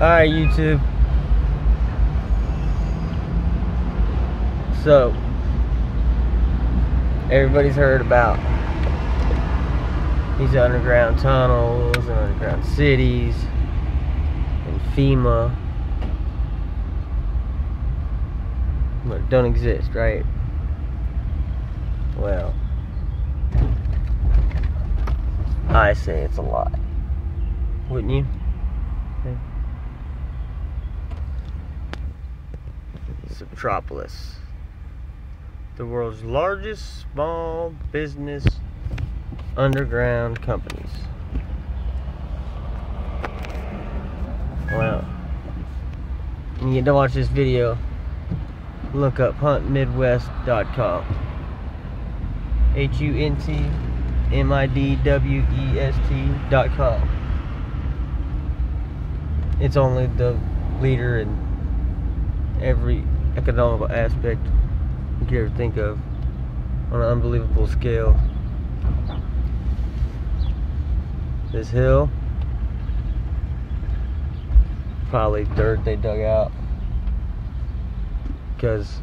Alright, YouTube. So, everybody's heard about these underground tunnels and underground cities and FEMA. But don't exist, right? Well, I say it's a lie. Wouldn't you? Subtropolis, the world's largest small business underground companies. Well, you need to watch this video. Look up huntmidwest.com. H U N T M I D W E S T.com. It's only the leader in every economical aspect you could ever think of on an unbelievable scale. This hill, probably dirt they dug out. Because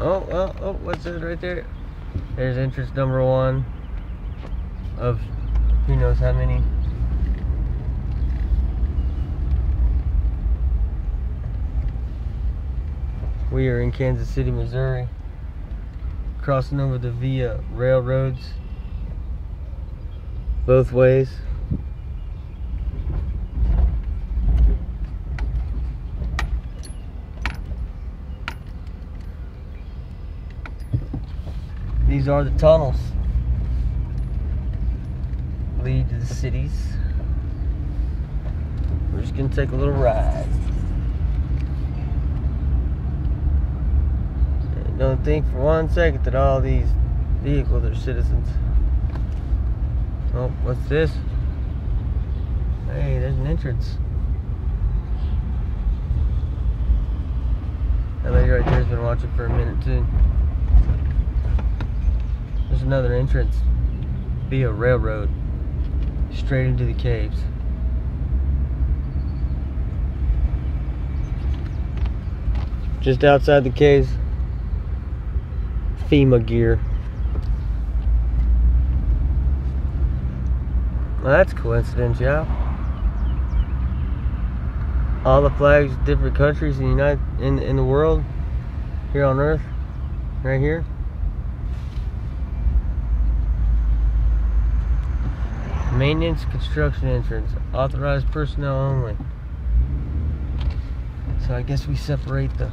oh oh oh what's this right there? There's entrance number one of who knows how many We are in Kansas City, Missouri, crossing over the via railroads both ways. These are the tunnels lead to the cities. We're just gonna take a little ride. Don't think for one second that all these vehicles are citizens. Oh, what's this? Hey, there's an entrance. That lady right there's been watching for a minute too. There's another entrance via railroad straight into the caves. Just outside the caves, FEMA gear. Well, that's coincidence, yeah. All the flags, different countries in the United in in the world, here on Earth, right here. Maintenance construction entrance, authorized personnel only. So I guess we separate the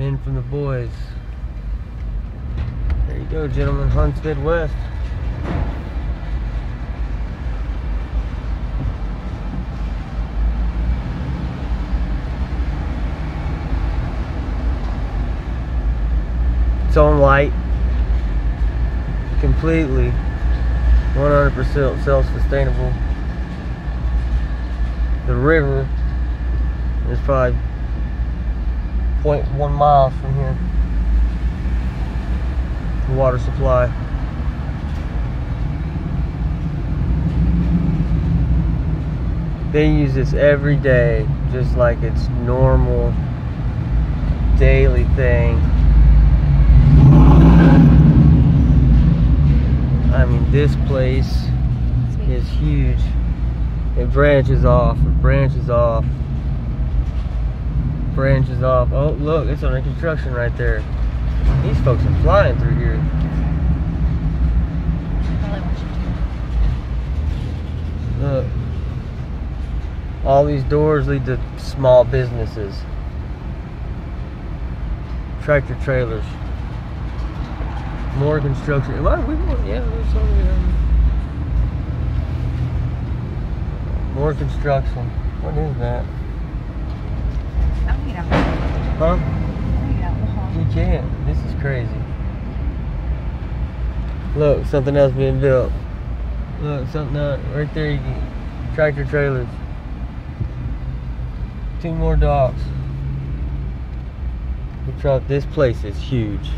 men from the boys. There you go, gentlemen. Hunts Midwest. its own light completely 100% self-sustainable the river is probably 0.1 miles from here. The water supply. They use this every day just like it's normal daily thing. I mean, this place is huge. It branches off, it branches off, branches off. Oh, look, it's under construction right there. These folks are flying through here. Look. All these doors lead to small businesses. Tractor trailers. More construction. Am I, we, yeah, there's something. Um, more construction. What is that? Huh? You can't. This is crazy. Look, something else being built. Look, something else. Right there, you can, tractor trailers. Two more docks. This place is huge.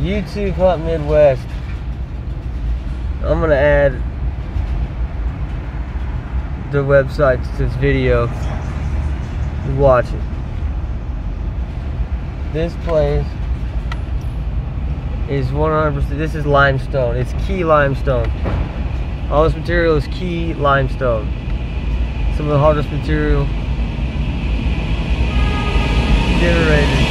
YouTube Hunt Midwest. I'm gonna add the website to this video. Watch it. This place is 100%. This is limestone. It's key limestone. All this material is key limestone. Some of the hardest material generated.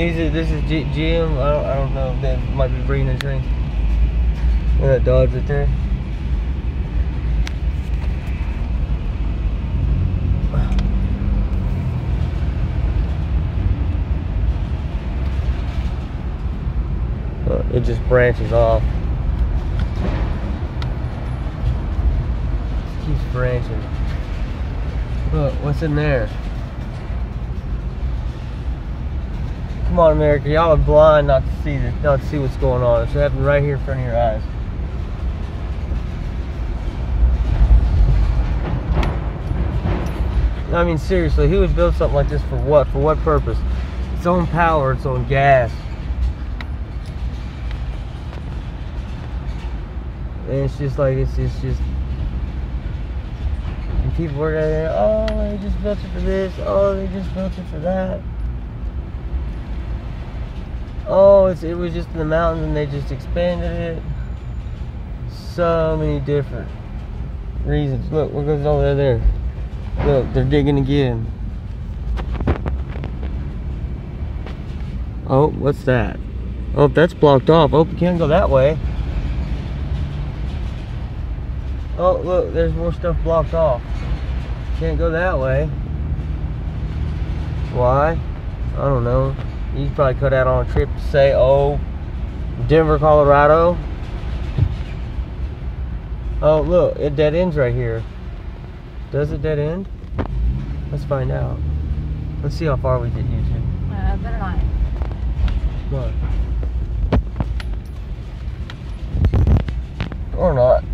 These are, this is G- GM. I don't, I don't know if they might be bringing the trains. Look at that Dodge right there. It just branches off. Just keeps branching. Look, what's in there? Come on, America. Y'all are blind not to see this, not to see what's going on. It's happening right here in front of your eyes. I mean, seriously, who would build something like this for what? For what purpose? Its own power, its own gas. And it's just like it's, it's just. And people out there. Oh, they just built it for this. Oh, they just built it for that. Oh, it was just in the mountains and they just expanded it. So many different reasons. Look, what goes over there? Look, they're digging again. Oh, what's that? Oh, that's blocked off. Oh, you can't go that way. Oh, look, there's more stuff blocked off. Can't go that way. Why? I don't know. You could probably cut out on a trip to say, oh, Denver, Colorado. Oh, look, it dead ends right here. Does it dead end? Let's find out. Let's see how far we get YouTube. Uh, better not. Come. Or not.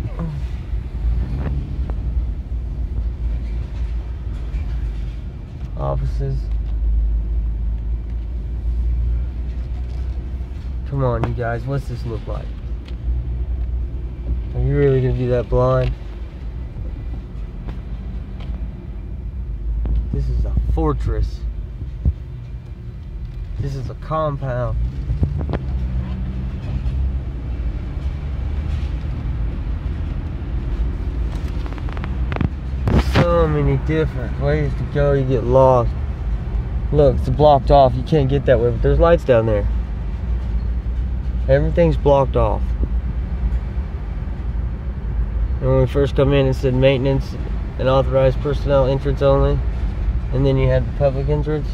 Offices. Come on, you guys. What's this look like? Are you really gonna be that blind? This is a fortress. This is a compound. So many different ways to go, you get lost. Look, it's blocked off. You can't get that way, but there's lights down there. Everything's blocked off. And when we first come in, it said maintenance and authorized personnel entrance only. And then you had the public entrance.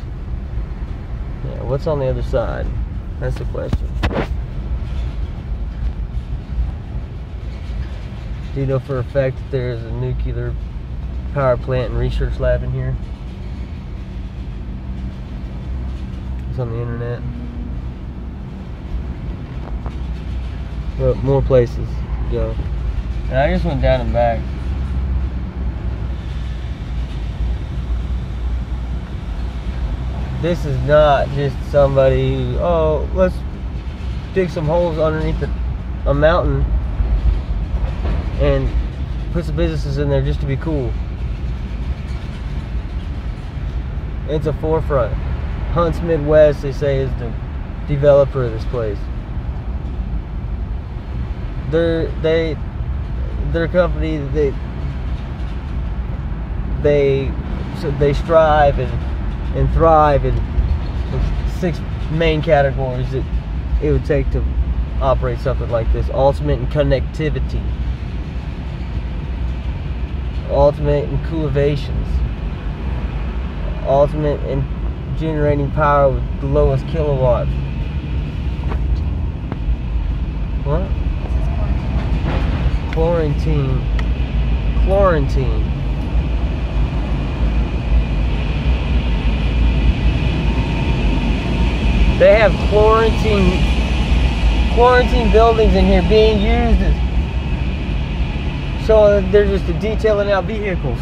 Yeah, what's on the other side? That's the question. Do you know for a fact that there's a nuclear power plant and research lab in here? It's on the internet. But more places to go. And I just went down and back. This is not just somebody who, oh, let's dig some holes underneath the, a mountain and put some businesses in there just to be cool. It's a forefront. Hunts Midwest, they say, is the developer of this place. They're they their company they they so they strive and and thrive in six main categories that it would take to operate something like this. Ultimate in connectivity. Ultimate in coolovations. Ultimate in generating power with the lowest kilowatt What? Quarantine. Quarantine. They have quarantine quarantine buildings in here being used. So they're just detailing out vehicles.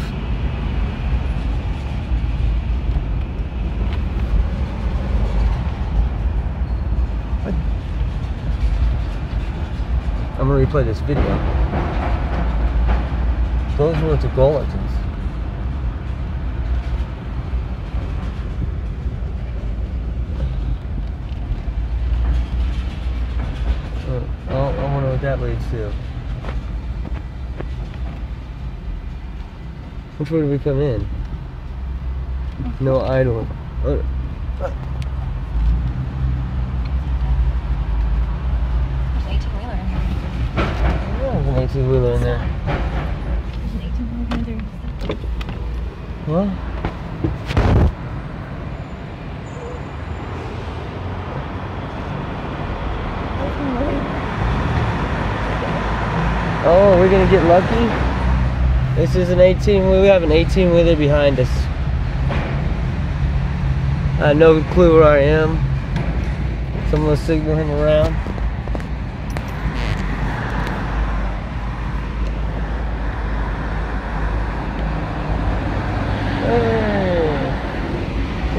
I'm gonna replay this video. Those were the Golitons. Uh, I, I wonder what that leads to. Which way do we come in? No idling. Uh, There's 18 wheeler in here. there's an 18 wheeler in there. There's an 18 wheeler in there. What? Oh, we're gonna get lucky? This is an 18 wheeler. We have an 18 wheeler behind us. I have no clue where I am. Someone will signal him around.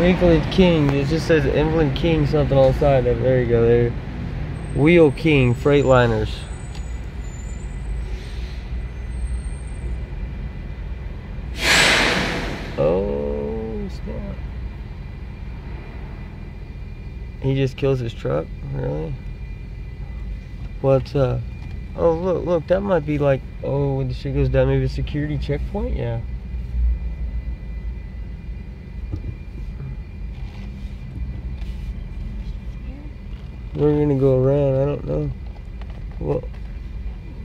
Winklet King. It just says Emblem King something on the side of. There you go. There. Wheel King Freightliners. Oh snap! He just kills his truck. Really? What's uh? Oh look, look. That might be like. Oh, when the shit goes down, maybe a security checkpoint. Yeah. We're gonna go around. I don't know. Well,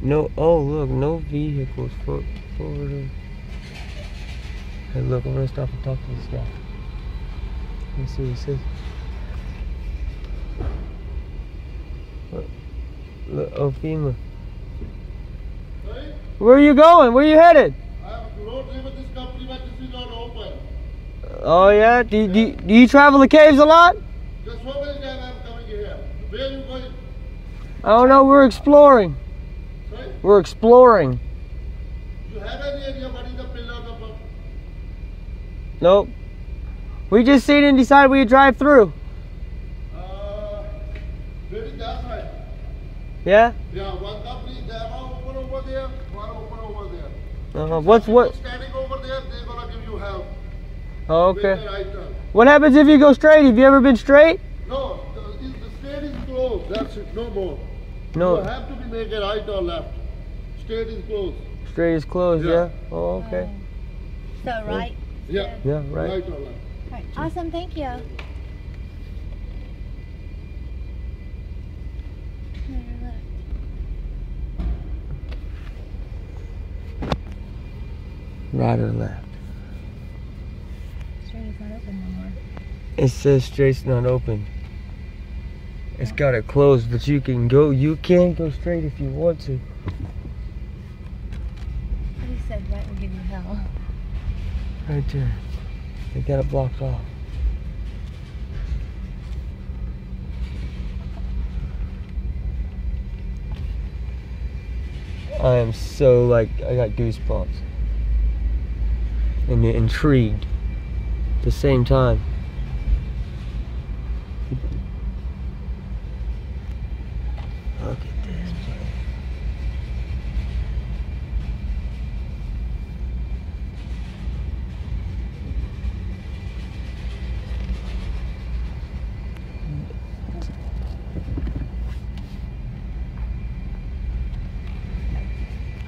no. Oh, look, no vehicles for forward. Hey, look, I'm gonna stop and talk to this guy. Let me see what he says. Look, look oh, FEMA. Where are you going? Where are you headed? I have road with this company, but this is not open. Oh yeah. Do you, do do you travel the caves a lot? I don't know. We're exploring. Right? We're exploring. You have any idea what is the pillar of the? Nope. We just seen and decided we'd drive through. Uh, is that side? Yeah. Yeah, one company, they are open over there, one open over there. Uh, -huh. what's what? Standing over there, they're gonna give you help. Oh, okay. right. What happens if you go straight? Have you ever been straight? No, the, the state is closed. That's it, no more. You No. have to be make a right or left. State is closed. Straight is closed. Yeah. Yeah. Oh, okay. So, oh. right? Yeah. Yeah. Right. Right or left. Right. Awesome. Thank you. No, you're left. Right or left? Straight is not open no more. It says straight's not open. It's got it closed, but you can go. You can go straight if you want to. He said right will give you hell. Right there. They got it blocked off. I am so like I got goosebumps and intrigued at the same time.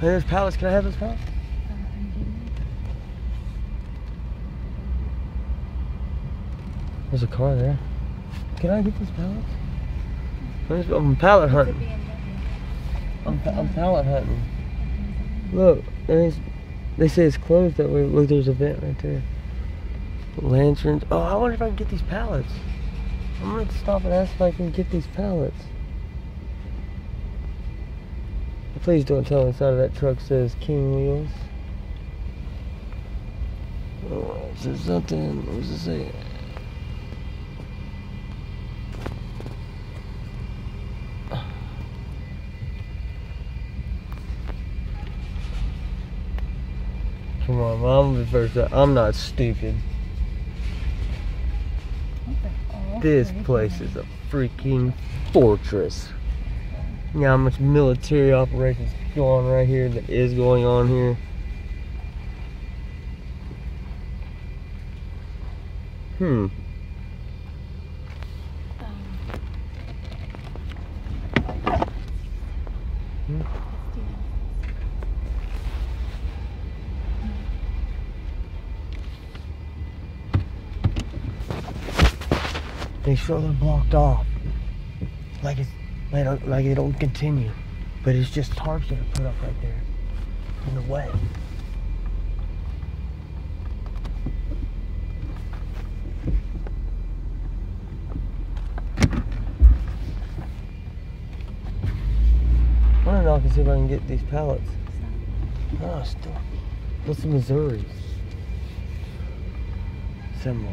There's pallets. Can I have those pallets? There's a car there. Can I get these um, pallets? I'm I'm pallet hunting. I'm, I'm pallet hunting. Look, there's, they say it's closed that way. Look, there's a vent right there. Lanterns. Oh, I wonder if I can get these pallets. I'm gonna stop and ask if I can get these pallets. Please don't tell inside of that truck says King Wheels. Oh, it says something. What does it say? Come on, Mom, first. I'm not stupid. This place is a freaking fortress. You know how much military operations go on right here that is going on here. Hmm. Hmm? They they're blocked off. Like it's like, like don't continue. But it's just tarps that are put up right there. In the way. I don't know. I can see if I can get these pallets. Oh, still. What's the Missouri? Symbol.